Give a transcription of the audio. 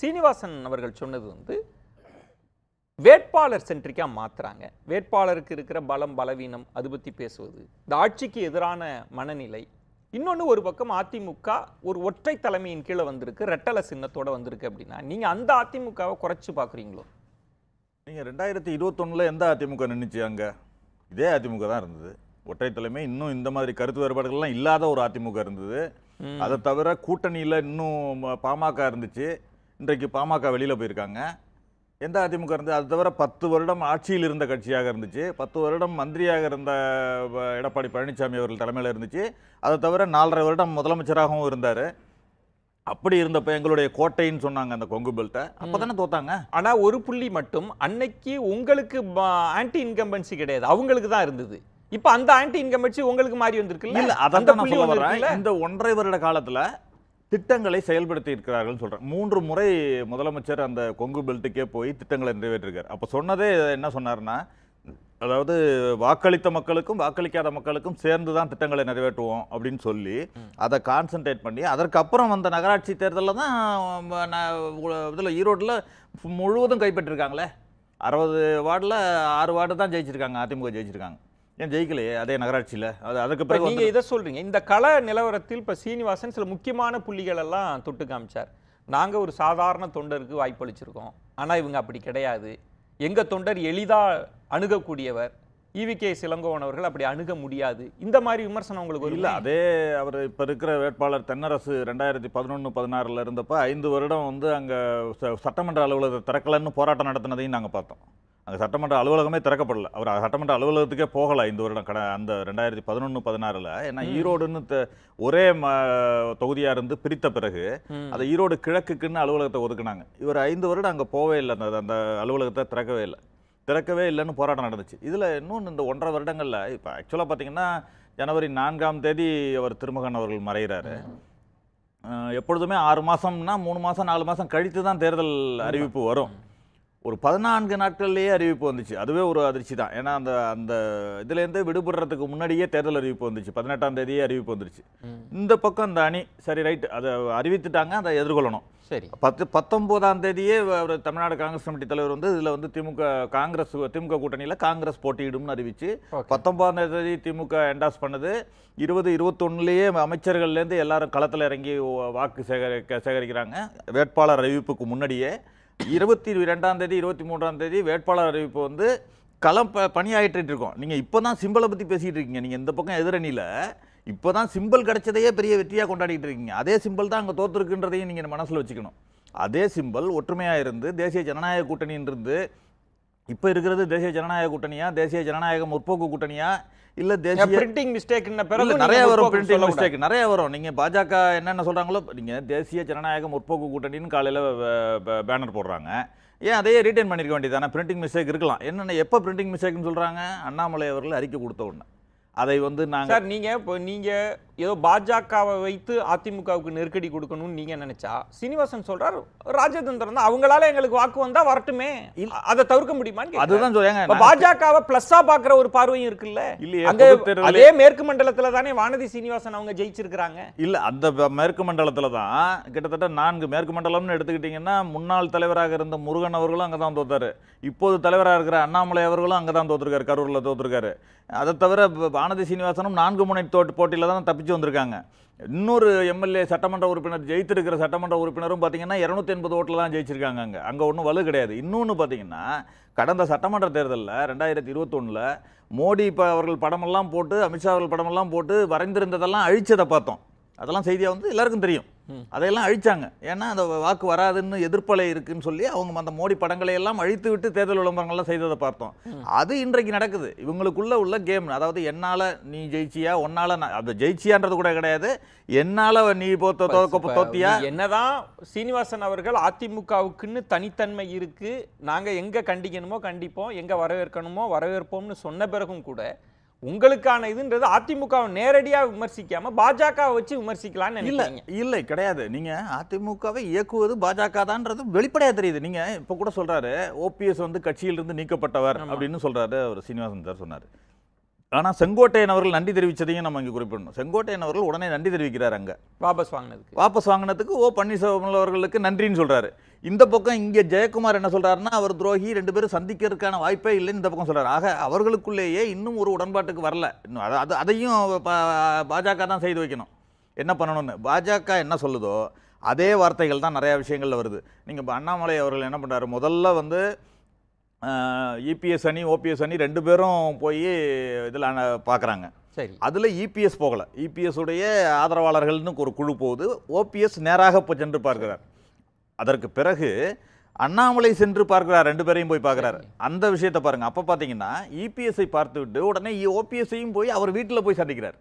சீனிவாசன் அவர்கள் சொன்னது வந்து வேட்பாளர் சென்ட்ரிக்கா மாத்துறாங்க. வேட்பாளருக்கு இருக்கிற பலம் பலவீனம் அது பத்தி பேசுவது. இந்த ஆட்சிக்கு எதிரான மனநிலை. இன்னொன்னு ஒரு பக்கம் அதிமுக ஒரு ஒற்றை தலைமையின் கீழே வந்திருக்கு ரெட்டல சின்னத்தோட வந்திருக்கு அப்படின்னா நீங்க அந்த அதிமுகவை குறைச்சு பாக்குறீங்களோ? நீங்க ரெண்டாயிரத்தி இருபத்தொன்னுல எந்த அதிமுக நின்னுச்சு அங்க? இதே அதிமுக தான் இருந்தது. ஒற்றை தலைமை இன்னும் இந்த மாதிரி கருத்து வேறுபாடுகள்லாம் இல்லாத ஒரு அதிமுக இருந்தது. அதை தவிர கூட்டணியில இன்னும் பாமக இருந்துச்சு. இன்றைக்கு பாமக வெளியில போயிருக்காங்க. எந்த அதிமுக இருந்தது அது தவிர பத்து வருடம் ஆட்சியில் இருந்த கட்சியாக இருந்துச்சு. பத்து வருடம் மந்திரியாக இருந்த எடப்பாடி பழனிசாமி அவர்கள் தலைமையில் இருந்துச்சு. அதை தவிர நாலரை வருடம் முதலமைச்சராகவும் இருந்தார். அப்படி இருந்தப்ப எங்களுடைய கோட்டைன்னு சொன்னாங்க அந்த கொங்கு பெல்ட்டை. அப்போ தோத்தாங்க? ஆனா ஒரு புள்ளி மட்டும் அன்னைக்கு உங்களுக்கு ஆன்டி இன்கம்பன்சி கிடையாது. அவங்களுக்கு தான் இருந்தது. இப்ப அந்த ஆன்டி இன்கம்பன்சி உங்களுக்கு மாறி வந்திருக்குல்ல? இல்ல அதான் நான் சொல்ல வரேன்? இந்த ஒன்றரை வருட காலத்துல திட்டங்களை செயல்படுத்தி இருக்கிறார்கள் சொல்கிறேன் மூன்று முறை முதலமைச்சர் அந்த கொங்கு பெல்ட்டுக்கே போய் திட்டங்களை நிறைவேற்றிருக்கார். அப்போ சொன்னதே என்ன சொன்னார்னா அதாவது வாக்களித்த மக்களுக்கும் வாக்களிக்காத மக்களுக்கும் சேர்ந்து தான் திட்டங்களை நிறைவேற்றுவோம் அப்படின்னு சொல்லி அதை கான்சென்ட்ரேட் பண்ணி அதற்கப்புறம் வந்த நகராட்சி தேர்தலில் தான் இதில் ஈரோட்டில் முழுவதும் கைப்பற்றிருக்காங்களே. அறுபது வார்டில் ஆறு வார்டு தான் ஜெயிச்சிருக்காங்க அதிமுக ஜெயிச்சிருக்காங்க. ஏன் ஜெயிக்கலையே அதே நகராட்சியில்? அது அதுக்கு பிறகு நீங்க வந்து- இதை சொல்றீங்க. இந்த கள நிலவரத்தில் இப்ப சீனிவாசன் சில முக்கியமான புள்ளிகள் எல்லாம் தொட்டு காமிச்சார். நாங்க ஒரு சாதாரண தொண்டருக்கு வாய்ப்பளிச்சிருக்கோம். ஆனா இவங்க அப்படி கிடையாது. எங்க தொண்டர் எளிதா அணுகக்கூடியவர். ஈவிகே சிலங்கோவன் அவர்கள் அப்படி அணுக முடியாது. இந்த மாதிரி விமர்சனம் உங்களுக்கு இல்ல அதே அவர் இப்ப இருக்கிற வேட்பாளர் தென்னரசு ரெண்டாயிரத்தி பதினொன்று பதினாறுல இருந்தப்ப ஐந்து வருடம் வந்து அங்க ச- சட்டமன்ற அலுவலகத்தை திறக்கலன்னு போராட்டம் நடத்தினதையும் நாங்க பார்த்தோம். அங்க சட்டமன்ற அலுவலகமே திறக்கப்படல. அவர் சட்டமன்ற அலுவலகத்துக்கே போகல ஐந்து வருடம் கட அந்த ரெண்டாயிரத்தி பதினொன்று பதினாறுல. ஏன்னா ஈரோடுன்னு ஒரே ம- தொகுதியா இருந்து பிரித்த பிறகு. அதை ஈரோடு கிழக்குக்குன்னு அலுவலகத்தை ஒதுக்குனாங்க. இவர் ஐந்து வருடம் அங்க போவே இல்லை. அந்த அந்த அலுவலகத்தை திறக்கவே இல்லை. திறக்கவே இல்லைன்னு போராட்டம் நடந்துச்சு. இதுல இன்னொன்று இந்த ஒன்றரை வருடங்கள்ல இப்போ ஆக்சுவலாக பார்த்தீங்கன்னா ஜனவரி நான்காம் தேதி அவர் திருமகன் அவர்கள் மறைகிறாரு எப்பொழுதுமே ஆறு மாசம்னா மூணு மாசம் நாலு மாசம் கழித்து தான் தேர்தல் அறிவிப்பு வரும். ஒரு பதினான்கு நாட்கள்லயே அறிவிப்பு வந்துச்சு. அதுவே ஒரு அதிர்ச்சி தான் ஏன்னா அந்த அந்த இதுலேருந்து விடுபடுறதுக்கு முன்னாடியே தேர்தல் அறிவிப்பு வந்துச்சு. பதினெட்டாம் தேதியே அறிவிப்பு வந்துருச்சு. இந்த பக்கம் இந்த அணி சரி ரைட் அதை அறிவித்துட்டாங்க அதை எதிர்கொள்ளணும். சரி. பத்து பத்தொன்பதாம் தேதியே அவர் தமிழ்நாடு காங்கிரஸ் கமிட்டி தலைவர் வந்து இதுல வந்து திமுக காங்கிரஸ் திமுக கூட்டணியில காங்கிரஸ் போட்டியிடும்னு அறிவிச்சு. பத்தொன்பதாம் தேதி திமுக என்டாஸ் பண்ணது. இருபது இருபத்தொன்னுலேயே அமைச்சர்கள்லேருந்து எல்லாரும் களத்தில் இறங்கி வாக்கு சேகரிக்க சேகரிக்கிறாங்க. வேட்பாளர் அறிவிப்புக்கு முன்னாடியே இருபத்தி ரெண்டாம் தேதி இருபத்தி மூன்றாம் தேதி வேட்பாளர் அறிவிப்பு வந்து களம் ப பணியாயிட்டு இருக்கோம். நீங்கள் இப்போ தான் சிம்பிளை பற்றி பேசிகிட்டு இருக்கீங்க. நீங்கள் இந்த பக்கம் எதிரணியில் இப்போ தான் சிம்பிள் கிடைச்சதையே பெரிய வெற்றியாக கொண்டாடிட்டு இருக்கீங்க. அதே சிம்பிள் தான் அங்கே தோற்றுருக்குன்றதையும் நீங்கள் மனசில் வச்சுக்கணும். அதே சிம்பிள் ஒற்றுமையாக இருந்து தேசிய ஜனநாயக கூட்டணின்னு இருந்து இப்ப இருக்கிறது தேசிய ஜனநாயக கூட்டணியா தேசிய ஜனநாயக முற்போக்கு கூட்டணியா இல்ல தேசிய பிரிண்டிங் மிஸ்டேக் பிறகு நிறைய வரும் பிரிண்டிங். மிஸ்டேக் நிறைய வரும். நீங்க பாஜக என்னென்ன சொல்றாங்களோ நீங்க தேசிய ஜனநாயக முற்போக்கு கூட்டணின்னு காலையில பேனர் போடுறாங்க. ஏன் அதையே ரீட்டைன் பண்ணிருக்க வேண்டியதானே பிரிண்டிங் மிஸ்டேக் இருக்கலாம். என்னென்ன எப்போ பிரிண்டிங் மிஸ்டேக்னு சொல்றாங்க? அண்ணாமலை அவர்கள் அறிக்கை கொடுத்த உடனே. அதை வந்து நாங்க சார் நீங்க இப்போ நீங்க ஏதோ பாஜகவை வைத்து அதிமுகவுக்கு நெருக்கடி கொடுக்கணும்னு நீங்க நினைச்சா சீனிவாசன் சொல்றாரு ராஜதந்திரம் தான். அவங்களால எங்களுக்கு வாக்கு வந்தா வரட்டுமே. அதை தவிர்க்க முடியுமான்னு. அதுதான் சொல்றாங்க இப்ப பாஜகவை பிளஸ்ஸா பாக்குற ஒரு பார்வையும் இருக்குல்ல? இல்லையே, அங்க அதே மேற்கு மண்டலத்துல தானே வானதி சீனிவாசன் அவங்க ஜெயிச்சிருக்காங்க இல்ல அந்த மேற்கு மண்டலத்துல தான் கிட்டத்தட்ட நான்கு மேற்கு மண்டலம்னு எடுத்துக்கிட்டீங்கன்னா முன்னாள் தலைவராக இருந்த முருகன் அவர்களும் அங்க தான் தோத்தாரு. இப்போது தலைவராக இருக்கிற அண்ணாமலை அவர்களும் அங்க தான் தோத்துருக்காரு கரூர்ல தோத்துருக்காரு. அதை தவிர வானதி சீனிவாசனும் நான்கு முனை தோட்டு போட்டியில தான் தப்பிச்சு வந்திருக்காங்க. இன்னொரு எம்எல்ஏ சட்டமன்ற உறுப்பினர் ஜெயித்திருக்கிற சட்டமன்ற உறுப்பினரும் பார்த்தீங்கன்னா இரநூத்தி எண்பது ஓட்டில் தான் ஜெயிச்சிருக்காங்க அங்கே. அங்கே ஒன்றும் வலு கிடையாது. இன்னொன்று பார்த்தீங்கன்னா கடந்த சட்டமன்ற தேர்தலில் ரெண்டாயிரத்தி இருபத்தொன்னில் மோடி இப்போ அவர்கள் படமெல்லாம் போட்டு அமித்ஷா அவர்கள் படமெல்லாம் போட்டு வரைந்திருந்ததெல்லாம் அழிச்சதை பார்த்தோம். அதெல்லாம் செய்தியாக வந்து எல்லாருக்கும் தெரியும். அதையெல்லாம் அழிச்சாங்க. ஏன்னா அந்த வாக்கு வராதுன்னு எதிர்ப்பலை இருக்குன்னு சொல்லி அவங்க அந்த மோடி படங்களை எல்லாம் அழித்து விட்டு தேர்தல் விளம்பரங்கள்லாம் செய்ததை பார்த்தோம். அது இன்றைக்கு நடக்குது. இவங்களுக்குள்ள உள்ள கேம். அதாவது என்னால நீ ஜெயிச்சியா உன்னால நான் அது ஜெயிச்சியான்றது கூட கிடையாது. என்னால நீ தோத்தியா? என்னதான் சீனிவாசன் அவர்கள் அதிமுகவுக்குன்னு தனித்தன்மை இருக்கு. நாங்க எங்க கண்டிக்கணுமோ கண்டிப்போம். எங்க வரவேற்கணுமோ வரவேற்போம்னு சொன்ன பிறகும் கூட உங்களுக்கான இதுன்றது அதிமுகவை நேரடியா விமர்சிக்காம பாஜகவை வச்சு விமர்சிக்கலாம்னு இல்ல நினைக்கிறீங்க. இல்லை கிடையாது. நீங்க அதிமுகவை இயக்குவது பாஜக தான்ன்றது வெளிப்படையா தெரியுது. நீங்க இப்ப கூட சொல்றாரு ஓபிஎஸ் வந்து கட்சியிலிருந்து நீக்கப்பட்டவர் அப்படின்னு சொல்றாரு அவர் சீனிவாசன் சார் சொன்னாரு. ஆனா செங்கோட்டையன் அவர்கள் நன்றி தெரிவிச்சதையும் நம்ம இங்க குறிப்பிடணும். செங்கோட்டையன் அவர்கள் உடனே நன்றி தெரிவிக்கிறார் அங்க. வாபஸ் வாங்கினதுக்கு. வாபஸ் வாங்கினதுக்கு ஓ பன்னீர்செல்வம் அவர்களுக்கு நன்றின்னு சொல்றாரு. இந்த பக்கம் இங்க ஜெயக்குமார் என்ன சொல்றாருன்னா அவர் துரோகி ரெண்டு பேரும் சந்திக்கிறதுக்கான வாய்ப்பே இல்லைன்னு இந்த பக்கம் சொல்றாரு. ஆக அவர்களுக்குள்ளேயே இன்னும் ஒரு உடன்பாட்டுக்கு வரல. இன்னும் அது- அது அதையும் பா- பாஜக தான் செய்து வைக்கணும். என்ன பண்ணணும்னு? பாஜக என்ன சொல்லுதோ அதே வார்த்தைகள் தான் நிறைய விஷயங்கள்ல வருது. நீங்க இப்ப அண்ணாமலை அவர்கள் என்ன பண்றாரு? முதல்ல வந்து இபிஎஸ் அணி ஓபிஎஸ் அணி ரெண்டு பேரும் போய் இதில் பார்க்குறாங்க. சரி. அதில் இபிஎஸ் போகல. இபிஎஸ் உடைய ஆதரவாளர்கள்னு ஒரு குழு போகுது. ஓபிஎஸ் நேராக போய் சென்று பார்க்கிறார். அதற்கு பிறகு அண்ணாமலை சென்று பார்க்கிறார். ரெண்டு பேரையும் போய் பார்க்கிறார். அந்த விஷயத்தை பாருங்க. அப்ப பாத்தீங்கன்னா இபிஎஸ்ஐ பார்த்து விட்டு உடனே ஓபிஎஸ்ஐயும் போய் அவர் வீட்டில் போய் சந்திக்கிறார்.